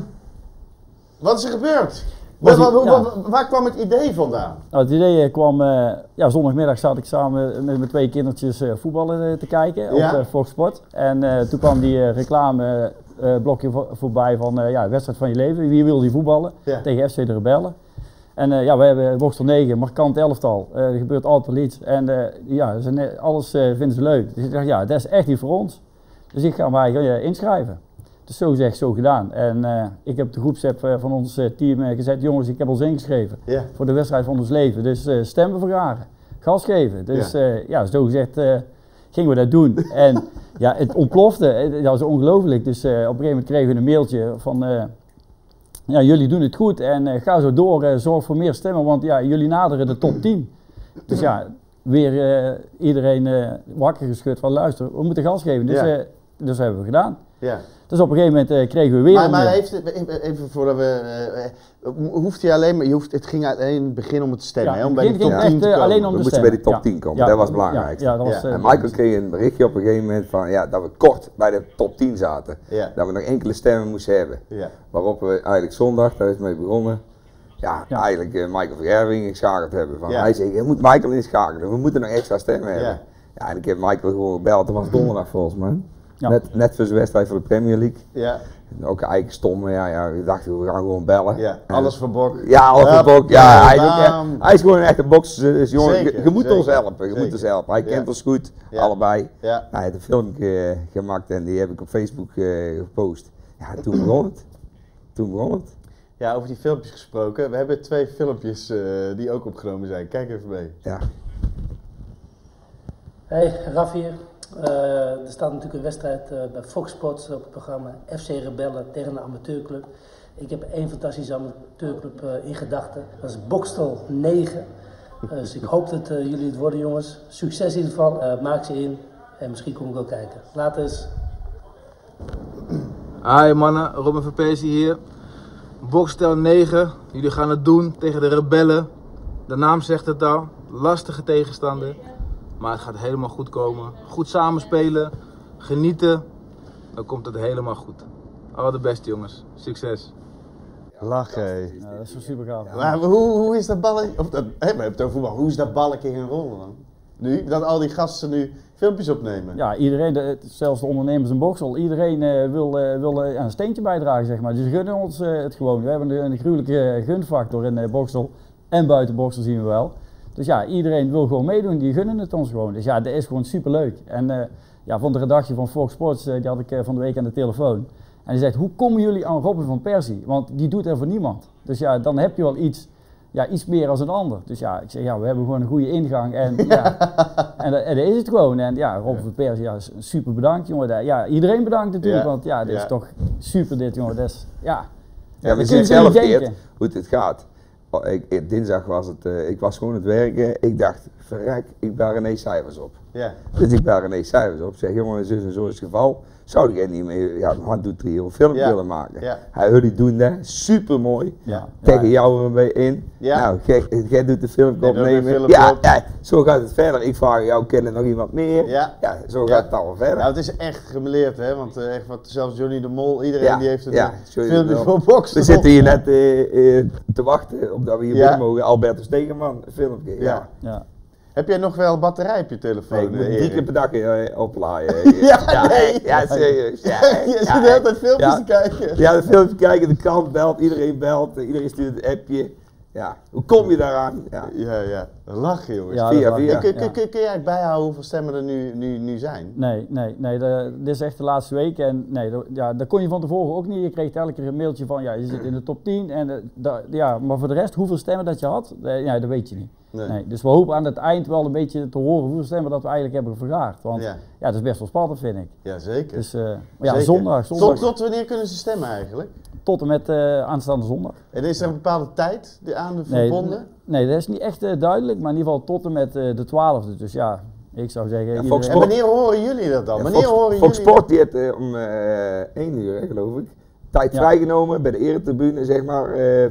wat is er gebeurd? Waar, Was waar, ja. kwam het idee vandaan? Nou, het idee eh, kwam, eh, ja, zondagmiddag zat ik samen met mijn twee kindertjes eh, voetballen te kijken Ja. op eh, Fox Sport. En toen kwam die eh, reclame eh, blokje vo- voorbij van ja, wedstrijd van je leven. Wie wil die voetballen? Ja. Tegen FC de Rebellen. En ja, we hebben Boksel 9, markant elftal. Er gebeurt altijd iets. En ja, alles vinden ze leuk. Dus ik dacht, ja, dat is echt niet voor ons. Dus ik ga mij inschrijven. Dus zo gezegd, zo gedaan. En eh, ik heb de groepsapp eh, van ons eh, team gezet, jongens, ik heb ons ingeschreven voor de wedstrijd van ons leven. Dus eh, stemmen vergaren, gas geven. Dus Ja. ja, ja zo gezegd gingen we dat doen. en ja, het ontplofte, dat was ongelooflijk. Dus op een gegeven moment kregen we een mailtje van, ja, jullie doen het goed en ga zo door, zorg voor meer stemmen, want ja, jullie naderen de top 10. Dus ja, weer iedereen wakker geschud van luister, we moeten gas geven. Dus, Ja. dus dat hebben we gedaan. Ja. Dus op een gegeven moment eh, kregen we weer Maar, een maar heeft het, even- voordat we. eh, eh, hoeft hij alleen maar. Je hoeft, het ging alleen in het begin om het te stemmen, Ja, hè, om bij het die top begin 10 ging te komen. alleen om We de moesten bij die top Ja. 10 komen, Ja, dat was het ja, belangrijkste. ja, dat was, Ja. En Michael kreeg een berichtje op een gegeven moment van ja, dat we kort bij de top 10 zaten. Ja. Dat we nog enkele stemmen moesten hebben. Ja. Waarop we eigenlijk zondag, daar is mee begonnen, ja, Ja. eigenlijk Michael Vergerving ingeschakeld hebben. Van, Ja. Hij zei, je moet Michael inschakelen, we moeten nog extra stemmen hebben. Ja. Ja, en ik heb Michael gewoon gebeld, dat was donderdag volgens mij. Ja. Net, net voor zijn wedstrijd voor de Premier League. Ja. Ook eigenlijk stom, maar ja, ja, ik dacht, we gaan gewoon bellen. Ja. Alles voor Bok. ja, alles voor Bok. Ja, hij, is echt- hij is gewoon een echte bokser. Dus jongen, Zeker, je, moet zeker, ons helpen. Je zeker. moet ons helpen. Hij Ja. kent ons goed, Ja. allebei. Ja. Hij heeft een filmpje eh, gemaakt en die heb ik op Facebook eh, gepost. Ja, toen begon het. Toen begon het. Ja, over die filmpjes gesproken. We hebben twee filmpjes eh, die ook opgenomen zijn. Kijk even mee. Ja. Hey, Raf hier. Eh, er staat natuurlijk een wedstrijd eh, bij Fox Sports op het programma FC Rebellen tegen een amateurclub. Ik heb één fantastische amateurclub eh, in gedachten. Dat is Bokstel 9. dus ik hoop dat jullie het worden, jongens. Succes in ieder geval. Maak ze in en misschien kom ik ook kijken. Later eens. Hi mannen, Robin van Persie hier. Bokstel 9, jullie gaan het doen tegen de rebellen. De naam zegt het al, lastige tegenstander. Maar het gaat helemaal goed komen. Goed samenspelen, genieten. Dan komt het helemaal goed. Al de beste jongens, succes. Lachen. hé. Ja, dat is wel super gaaf. Maar hoe, hoe is dat balletje... Of dat, hè, we hebben het over voetbal. Hoe is dat balletje gaan rollen dan? Nu? Dat al die gasten nu filmpjes opnemen? Ja, iedereen, de- zelfs de ondernemers in Boksel, iedereen eh, wil, eh, wil eh, een steentje bijdragen, zeg maar. Dus ze gunnen ons het gewoon. We hebben een, een gruwelijke gunfactor in Boksel en buiten Boksel zien we wel. Dus ja, iedereen wil gewoon meedoen, die gunnen het ons gewoon. Dus ja, dat is gewoon superleuk. En eh, ja, van de redactie van Fox Sports, eh, die had ik eh, van de week aan de telefoon. En die zegt, hoe komen jullie aan Robin van Persie? Want die doet er voor niemand. Dus ja, dan heb je wel iets, ja, iets meer als een ander. Dus ja, ik zeg, ja, we hebben gewoon een goede ingang. En ja, en, dat- en dat is het gewoon. En ja, Robin van Persie, ja, super bedankt jongen. Ja, iedereen bedankt natuurlijk, Ja, want ja, dit ja. is toch super dit jongen. Dat is, ja. Ja, we zien zelf Geert, denken. hoe het gaat. Oh, ik, dinsdag was het, eh, ik was gewoon aan het werken. Ik dacht, verrek, ik bel René Cijfers op. Ja. Dus ik bel René Cijfers op. Zeg, jongen, zo en zo is het geval. Zou jij niet meer, ja, wat doet hij, een film Ja. willen maken? Ja. Hij jullie doen dat, super mooi. Ja. Tegen jou erbij in. Ja. Nou, jij, jij doet de film opnemen. ja, ja, zo gaat het verder. Ik vraag jou, ken er nog iemand meer? Ja. zo Ja. gaat het allemaal verder. Nou, het is echt gemeleerd, hè? Want eh, echt wat, zelfs Johnny de Mol, iedereen Ja, die heeft een ja, eh, filmpje voor boksen. We zitten hier net eh, eh, te wachten op dat we hier Ja. binnen mogen. Albertus Stegeman, een filmpje. Ja. Ja. Ja. Heb jij nog wel batterij op je telefoon? Nee, ik moet eh, drie keer per dag eh, oplaaien. Ja, nee. ja, serieus. Ja, Je zit ja, de hele tijd filmpjes ja. te kijken. Ja, de filmpjes kijken, de krant belt, iedereen belt, eh, iedereen stuurt een appje. Ja, hoe kom je daaraan? Ja, Ja, ja. Lachen, jongens. Ja, via dat via. Kun, kun, Ja. kun, kun jij bijhouden hoeveel stemmen er nu, nu, nu zijn? Nee, nee, nee. de- dit is echt de laatste week. En nee, dat, ja, dat kon je van tevoren ook niet. Je kreeg elke keer een mailtje van, ja, je zit in de top 10. En eh, da- ja, maar voor de rest, hoeveel stemmen dat je had, eh, ja, dat weet je niet. Nee. Nee. dus we hopen aan het eind wel een beetje te horen hoeveel stemmen dat we eigenlijk hebben vergaard. Want Ja. ja, dat is best wel spannend, vind ik. Ja, zeker. Dus eh, maar ja, Zeker. zondag, zondag Tot, tot, tot wanneer kunnen ze stemmen eigenlijk? en met eh, aanstaande zondag. En is er een bepaalde tijd die aan de Nee, verbonden? nee, dat is niet echt eh, duidelijk, maar in ieder geval tot en met eh, de 12e. Dus ja, ik zou zeggen... Ja, iedereen- Fox En wanneer horen jullie dat dan? Ja, wanneer Fox, horen Fox jullie... Sport die heeft om eh 1 uur, geloof ik, tijd Ja. vrijgenomen bij de eretribune, zeg maar. eh,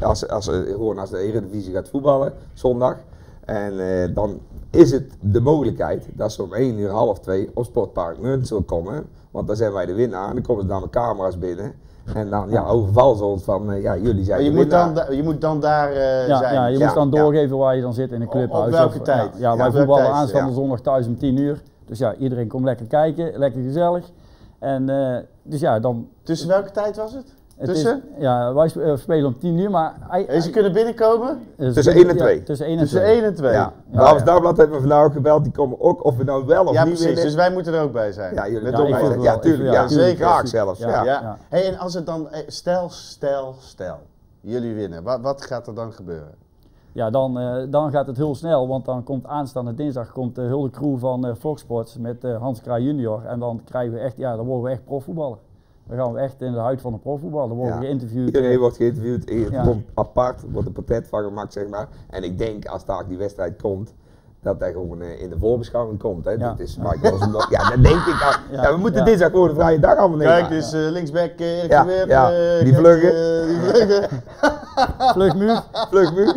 als, als, eh, gewoon als de eredivisie gaat voetballen, zondag. En eh, dan is het de mogelijkheid dat ze om 1 uur, half 2 op Sportpark Munt zullen komen. Want dan zijn wij de winnaar en dan komen ze dan met camera's binnen. En dan ja, overval ze ons van, eh, ja, jullie zijn Maar je, de moet dan, winnaar. da- je moet dan daar eh, Ja, zijn. ja, je Ja, moest dan ja. doorgeven waar je dan zit in een clubhuis. op welke of- tijd? Ja, ja, Ja, wij voetballen tijd, aanstaande ja. zondag thuis om 10 uur. Dus ja, iedereen komt lekker kijken, lekker gezellig. En eh, dus ja, dan... Tussen welke tijd was het? Tussen? Is, ja, wij eh, spelen om 10 uur, maar... En ze kunnen binnenkomen? Tussen ja, 1 en 2. tussen 1 en Tussen 2. 1 en 2. Ja, Ja, ja. Dagblad hebben we vandaag ook gebeld, die komen ook of we nou wel of Ja, niet precies. winnen. Dus wij moeten er ook bij zijn. Ja, jullie Met ja, vind ja, het ja, wel. tuurlijk. Ik- Ja, ja, tuurlijk. zeker. Graag zelfs. Ja. Ja. Ja. Ja. Hey, en als het dan, eh, stel, stel, stel, jullie winnen, wat, wat gaat er dan gebeuren? Ja, dan, eh, dan gaat het heel snel, want dan komt aanstaande dinsdag komt de hele crew van eh, Fox Sports met eh, Hans Kraai junior. En dan krijgen we echt, ja, dan worden we echt profvoetballer. Dan gaan we echt in de huid van een profvoetballer. Dan worden Ja. geïnterviewd. Iedereen wordt geïnterviewd, het Ja. komt apart, wordt een portret van gemaakt, zeg maar. En ik denk, als daar die wedstrijd komt, dat hij gewoon eh, in de voorbeschouwing komt. Hè. Ja. Dit is Michael. Ja, dat denk ik. al. Ja. Ja, we moeten Ja. dinsdag gewoon een vrije dag allemaal nemen. Kijk, dus eh, linksback eh, Erik Ja, de Weert, ja, eh, die vluggen. eh, die vluggen. Vlugmuur. Vlugmuur.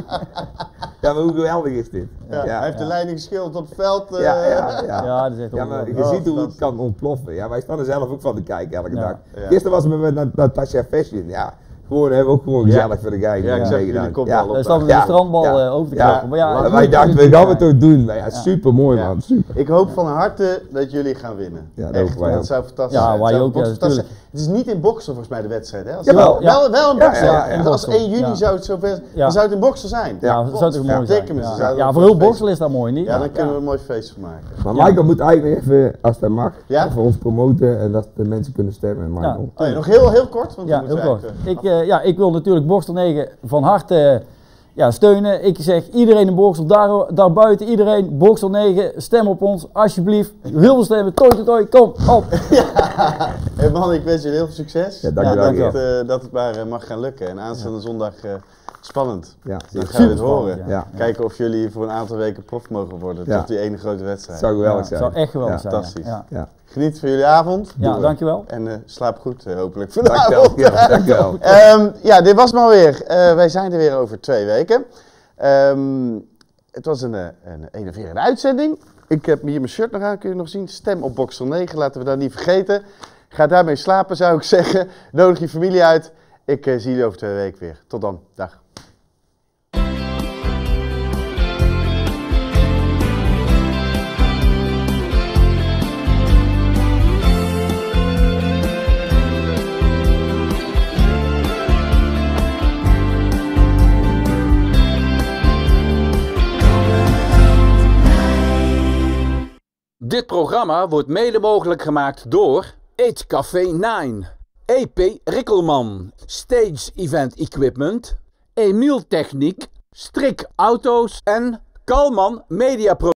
Ja, maar hoe geweldig is dit? Ja, hij heeft de leiding geschilderd op het veld. eh. Ja, ja, ja. Ja, dat is echt Ja, maar je ziet hoe het kan ontploffen. Ja, wij staan er zelf ook van te kijken elke Ja. dag. Ja. Gisteren was we met Nat- Natasha Fashion. Ja, gewoon hebben we ook gewoon gezellig voor de gein. Ja, ik zag jullie meegedaan. kopbal op. Daar staan we Ja. de strandbal Ja. eh, over te Ja. klappen. Maar ja, wij dachten, we gaan het zijn. toch doen. Maar ja, super mooi Ja. man. Super. Ik hoop van harte dat jullie gaan winnen. Ja, dat Echt, wij ook. dat zou fantastisch Ja, zijn. wij ook, ja, fantastisch tuurlijk. zijn. Het is niet in boksen volgens mij de wedstrijd, hè? Jawel, wel, ja. wel, wel een Ja, boksen. ja, ja, En ja. als 1 juni Ja. zou het zo ver Ja. dan zou het een boksen zijn. Ja, dat zou toch mooi zijn. Ja, ja, voor heel Boksel is dat mooi, niet? Ja, dan kunnen we een mooi feest van maken. Maar Michael moet eigenlijk even, als dat mag, Ja? voor ons promoten en dat de mensen kunnen stemmen. Michael. Oh, ja, nog heel, heel kort, want Ja, we moeten eh, ja, ik wil natuurlijk Boksel 9 van harte eh, ja, steunen. Ik zeg iedereen in Boksel, daar, daarbuiten iedereen, Boksel 9, stem op ons, alsjeblieft. Heel veel stemmen, toi toi toi, kom op. Hey man, ik wens jullie heel veel succes. Ja, Dat, Geert. het, eh, dat het maar mag gaan lukken. En aanstaande zondag eh, spannend. Ja, Dan gaan we het horen. ja. Kijken of jullie voor een aantal weken prof mogen worden. Ja. Tot die ene grote wedstrijd. zou geweldig Ja, zijn. zou echt geweldig Ja. zijn. Fantastisch. Ja, Ja. Geniet van jullie avond. ja dankjewel. En eh, slaap goed, eh, hopelijk Dankjewel. vanavond. Ja, dankjewel. Ehm, ja, dit was maar weer. Eh, wij zijn er weer over twee weken. Ehm, het was een, een enerverende uitzending. Ik heb hier mijn shirt nog aan, kun je nog zien. Stem op Boxel 9, laten we dat niet vergeten. Ga daarmee slapen, zou ik zeggen. Nodig je familie uit. Ik eh, zie jullie over twee weken weer. Tot dan. Dag. Dit programma wordt mede mogelijk gemaakt door Eetcafé 9, EP Rikkelman, Stage Event Equipment, Emiel Techniek, Strik Auto's. En Kalman Media.